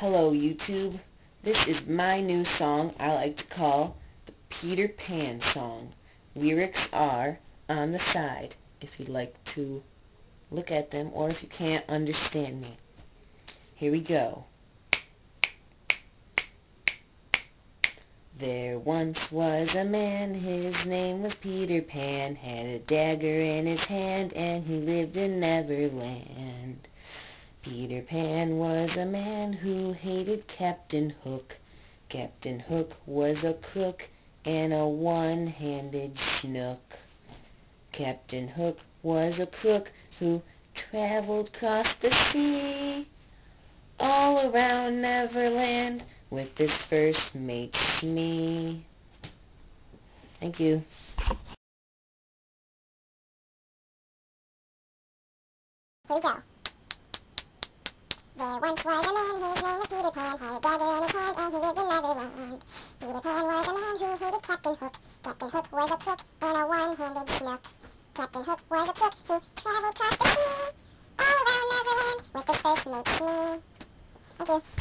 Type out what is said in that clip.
Hello YouTube. This is my new song I like to call the Peter Pan song. Lyrics are on the side if you'd like to look at them or if you can't understand me. Here we go. There once was a man, his name was Peter Pan, had a dagger in his hand and he lived in Neverland. Peter Pan was a man who hated Captain Hook. Captain Hook was a crook and a one-handed schnook. Captain Hook was a crook who traveled across the sea all around Neverland with his first mate Smee. Thank you. Here we go. There once was a man, his name was Peter Pan, had a dagger in his hand, and he lived in Neverland. Peter Pan was a man who hated Captain Hook. Captain Hook was a crook and a one-handed schnook. Captain Hook was a crook who traveled across the sea, all around Neverland, with his first mate Smee. Thank you.